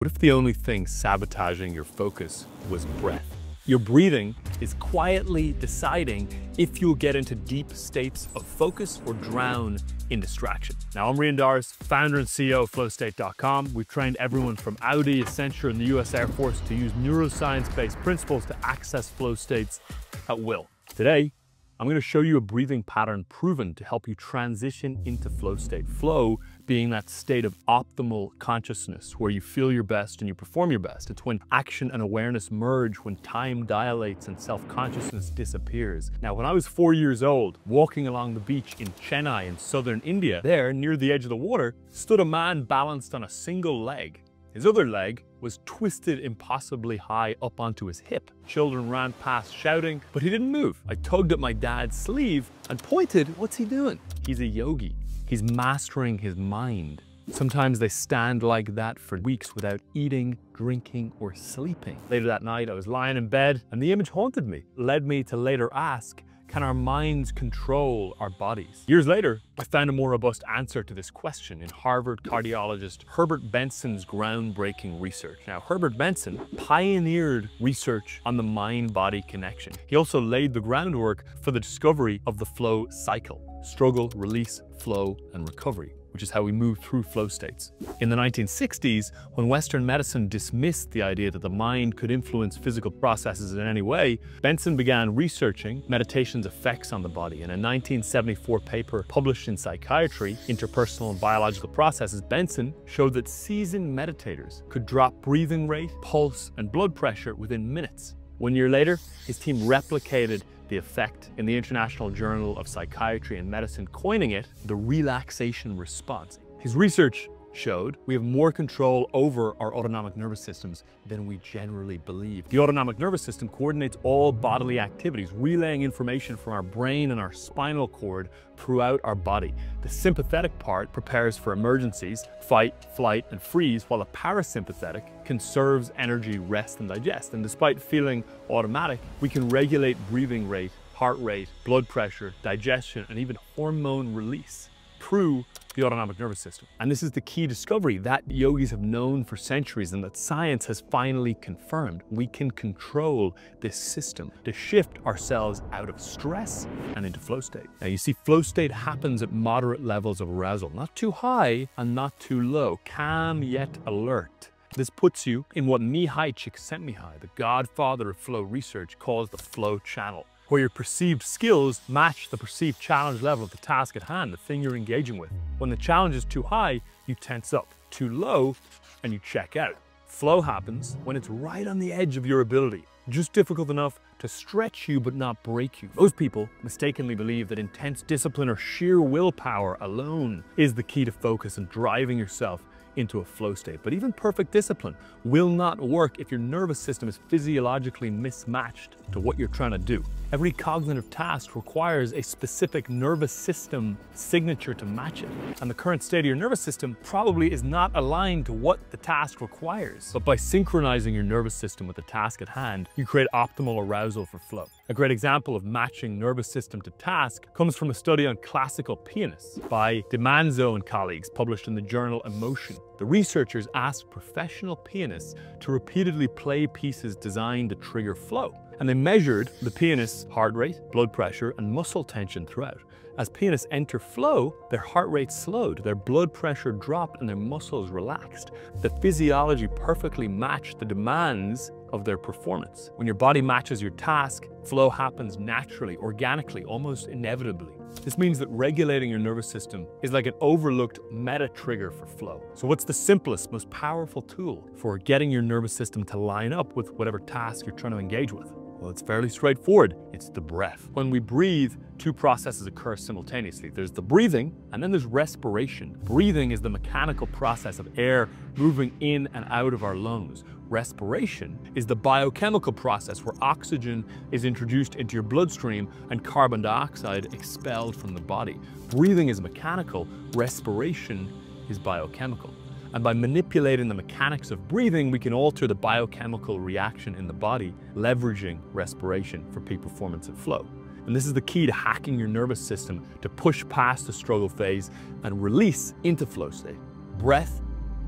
What if the only thing sabotaging your focus was breath? Your breathing is quietly deciding if you'll get into deep states of focus or drown in distraction. Now, I'm Rian Doris, founder and CEO of FlowState.com. We've trained everyone from Audi, Accenture, and the US Air Force to use neuroscience-based principles to access flow states at will. Today, I'm going to show you a breathing pattern proven to help you transition into flow state. Flow being that state of optimal consciousness where you feel your best and you perform your best. It's when action and awareness merge, when time dilates and self-consciousness disappears. Now, when I was four years old, walking along the beach in Chennai in southern India, there, near the edge of the water, stood a man balanced on a single leg. His other leg was twisted impossibly high up onto his hip. Children ran past shouting, but he didn't move. I tugged at my dad's sleeve and pointed, what's he doing? He's a yogi. He's mastering his mind. Sometimes they stand like that for weeks without eating, drinking, or sleeping. Later that night, I was lying in bed and the image haunted me, led me to later ask, can our minds control our bodies? Years later, I found a more robust answer to this question in Harvard cardiologist Herbert Benson's groundbreaking research. Now, Herbert Benson pioneered research on the mind-body connection. He also laid the groundwork for the discovery of the flow cycle, struggle, release, flow, and recovery which is how we move through flow states. In the 1960s, when Western medicine dismissed the idea that the mind could influence physical processes in any way, Benson began researching meditation's effects on the body. In a 1974 paper published in Psychiatry, Interpersonal and Biological Processes, Benson showed that seasoned meditators could drop breathing rate, pulse, and blood pressure within minutes. One year later, his team replicated the effect in the International Journal of Psychiatry and Medicine, coining it the relaxation response. His research showed we have more control over our autonomic nervous systems than we generally believe. The autonomic nervous system coordinates all bodily activities, relaying information from our brain and our spinal cord throughout our body. The sympathetic part prepares for emergencies, fight, flight, and freeze, while the parasympathetic conserves energy, rest, and digest. And despite feeling automatic, we can regulate breathing rate, heart rate, blood pressure, digestion, and even hormone release through the autonomic nervous system. And this is the key discovery that yogis have known for centuries and that science has finally confirmed. We can control this system to shift ourselves out of stress and into flow state. Now you see flow state happens at moderate levels of arousal, not too high and not too low, calm yet alert. This puts you in what Mihaly Csikszentmihalyi, the godfather of flow research, calls the flow channel where your perceived skills match the perceived challenge level of the task at hand, the thing you're engaging with. When the challenge is too high, you tense up. Too low, and you check out. Flow happens when it's right on the edge of your ability, just difficult enough to stretch you but not break you. Most people mistakenly believe that intense discipline or sheer willpower alone is the key to focus and driving yourself into a flow state. But even perfect discipline will not work if your nervous system is physiologically mismatched to what you're trying to do. Every cognitive task requires a specific nervous system signature to match it. And the current state of your nervous system probably is not aligned to what the task requires. But by synchronizing your nervous system with the task at hand, you create optimal arousal for flow. A great example of matching nervous system to task comes from a study on classical pianists by de Manzano and colleagues published in the journal Emotion. The researchers asked professional pianists to repeatedly play pieces designed to trigger flow and they measured the pianist's heart rate, blood pressure, and muscle tension throughout. As pianists enter flow, their heart rate slowed, their blood pressure dropped, and their muscles relaxed. The physiology perfectly matched the demands of their performance. When your body matches your task, flow happens naturally, organically, almost inevitably. This means that regulating your nervous system is like an overlooked meta trigger for flow. So what's the simplest, most powerful tool for getting your nervous system to line up with whatever task you're trying to engage with? Well, it's fairly straightforward. It's the breath. When we breathe, two processes occur simultaneously. There's the breathing, and then there's respiration. Breathing is the mechanical process of air moving in and out of our lungs. Respiration is the biochemical process where oxygen is introduced into your bloodstream and carbon dioxide expelled from the body. Breathing is mechanical, respiration is biochemical. And by manipulating the mechanics of breathing, we can alter the biochemical reaction in the body, leveraging respiration for peak performance and flow. And this is the key to hacking your nervous system to push past the struggle phase and release into flow state. Breath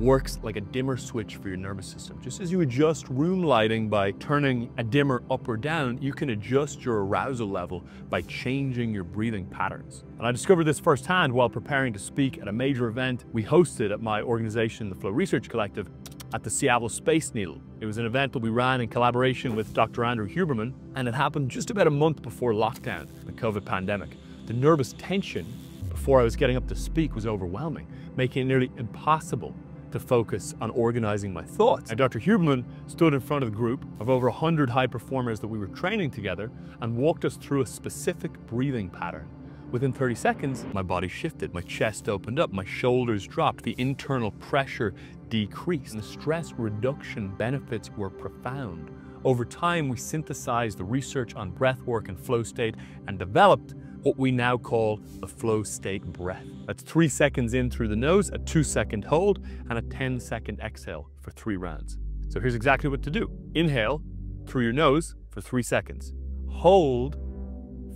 works like a dimmer switch for your nervous system. Just as you adjust room lighting by turning a dimmer up or down, you can adjust your arousal level by changing your breathing patterns. And I discovered this firsthand while preparing to speak at a major event we hosted at my organization, the Flow Research Collective, at the Seattle Space Needle. It was an event that we ran in collaboration with Dr. Andrew Huberman, and it happened just about a month before lockdown, the COVID pandemic. The nervous tension before I was getting up to speak was overwhelming, making it nearly impossible to focus on organizing my thoughts. And Dr. Huberman stood in front of the group of over 100 high performers that we were training together and walked us through a specific breathing pattern. Within 30 seconds, my body shifted, my chest opened up, my shoulders dropped, the internal pressure decreased, and the stress reduction benefits were profound. Over time, we synthesized the research on breath work and flow state and developed what we now call the flow state breath. That's three seconds in through the nose, a two second hold, and a 10 second exhale for three rounds. So here's exactly what to do. Inhale through your nose for three seconds. Hold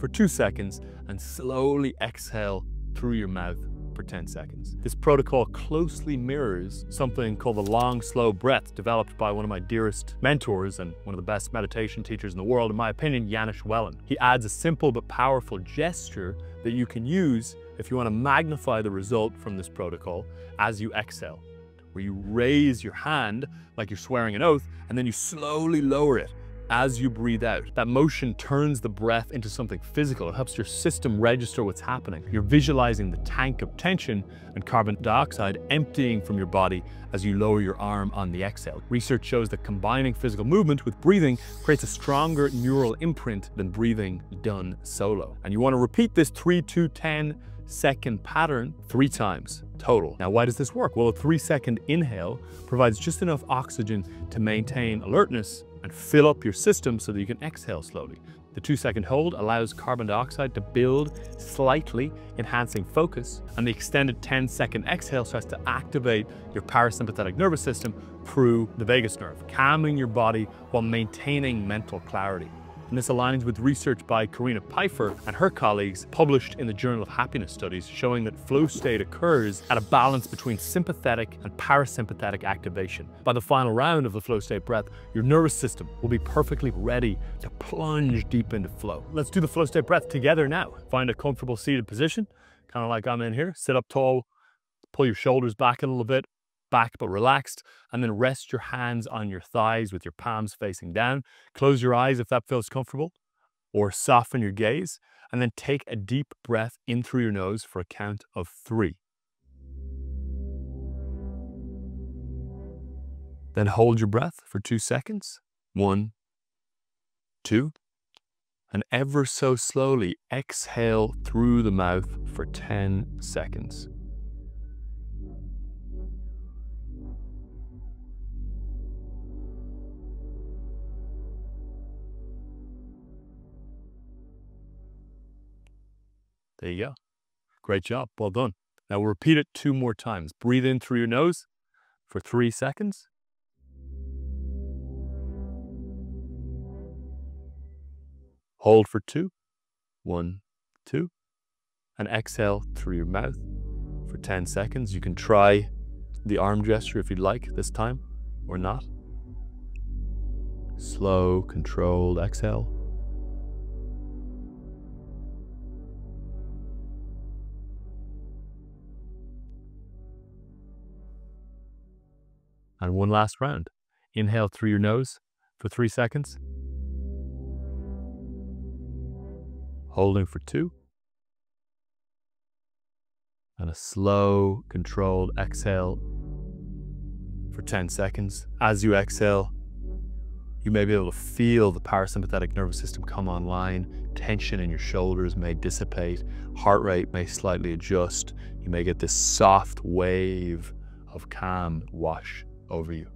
for two seconds and slowly exhale through your mouth for 10 seconds. This protocol closely mirrors something called the long, slow breath developed by one of my dearest mentors and one of the best meditation teachers in the world, in my opinion, Janis Wellen. He adds a simple but powerful gesture that you can use if you want to magnify the result from this protocol as you exhale, where you raise your hand like you're swearing an oath, and then you slowly lower it as you breathe out. That motion turns the breath into something physical. It helps your system register what's happening. You're visualizing the tank of tension and carbon dioxide emptying from your body as you lower your arm on the exhale. Research shows that combining physical movement with breathing creates a stronger neural imprint than breathing done solo. And you want to repeat this 3, 2, 10 second pattern three times total. Now, why does this work? Well, a three second inhale provides just enough oxygen to maintain alertness and fill up your system so that you can exhale slowly. The two second hold allows carbon dioxide to build slightly, enhancing focus, and the extended 10 second exhale starts to activate your parasympathetic nervous system through the vagus nerve, calming your body while maintaining mental clarity and this aligns with research by Corinna Peifer and her colleagues published in the Journal of Happiness Studies showing that flow state occurs at a balance between sympathetic and parasympathetic activation. By the final round of the flow state breath, your nervous system will be perfectly ready to plunge deep into flow. Let's do the flow state breath together now. Find a comfortable seated position, kind of like I'm in here. Sit up tall, pull your shoulders back a little bit, back but relaxed, and then rest your hands on your thighs with your palms facing down. Close your eyes if that feels comfortable, or soften your gaze, and then take a deep breath in through your nose for a count of three. Then hold your breath for two seconds. One, two, and ever so slowly exhale through the mouth for 10 seconds. There you go. Great job. Well done. Now we'll repeat it two more times. Breathe in through your nose for three seconds. Hold for two. One, two. And exhale through your mouth for 10 seconds. You can try the arm gesture if you'd like this time or not. Slow, controlled exhale. And one last round. Inhale through your nose for three seconds. Holding for two. And a slow, controlled exhale for 10 seconds. As you exhale, you may be able to feel the parasympathetic nervous system come online. Tension in your shoulders may dissipate. Heart rate may slightly adjust. You may get this soft wave of calm wash over you.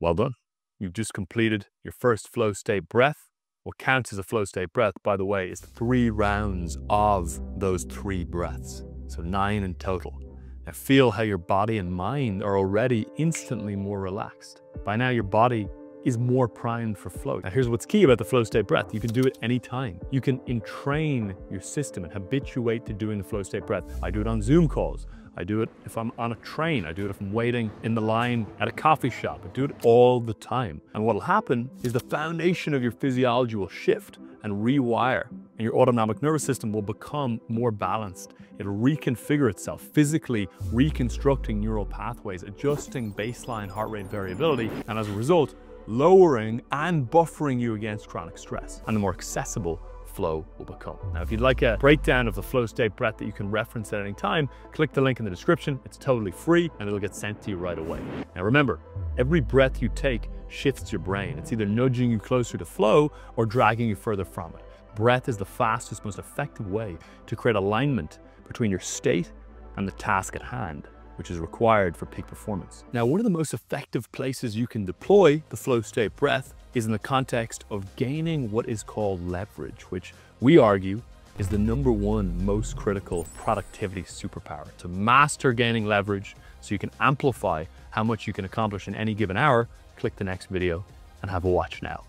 Well done. You've just completed your first flow state breath. What counts as a flow state breath, by the way, is three rounds of those three breaths. So nine in total. Now feel how your body and mind are already instantly more relaxed. By now, your body is more primed for flow. Now here's what's key about the flow state breath. You can do it anytime. You can entrain your system and habituate to doing the flow state breath. I do it on Zoom calls. I do it if I'm on a train. I do it if I'm waiting in the line at a coffee shop. I do it all the time. And what'll happen is the foundation of your physiology will shift and rewire, and your autonomic nervous system will become more balanced. It'll reconfigure itself, physically reconstructing neural pathways, adjusting baseline heart rate variability, and as a result, lowering and buffering you against chronic stress. And the more accessible flow will become. Now, if you'd like a breakdown of the flow state breath that you can reference at any time, click the link in the description. It's totally free and it'll get sent to you right away. Now, remember, every breath you take shifts your brain. It's either nudging you closer to flow or dragging you further from it. Breath is the fastest, most effective way to create alignment between your state and the task at hand which is required for peak performance. Now, one of the most effective places you can deploy the flow state breath is in the context of gaining what is called leverage, which we argue is the number one most critical productivity superpower. To master gaining leverage so you can amplify how much you can accomplish in any given hour, click the next video and have a watch now.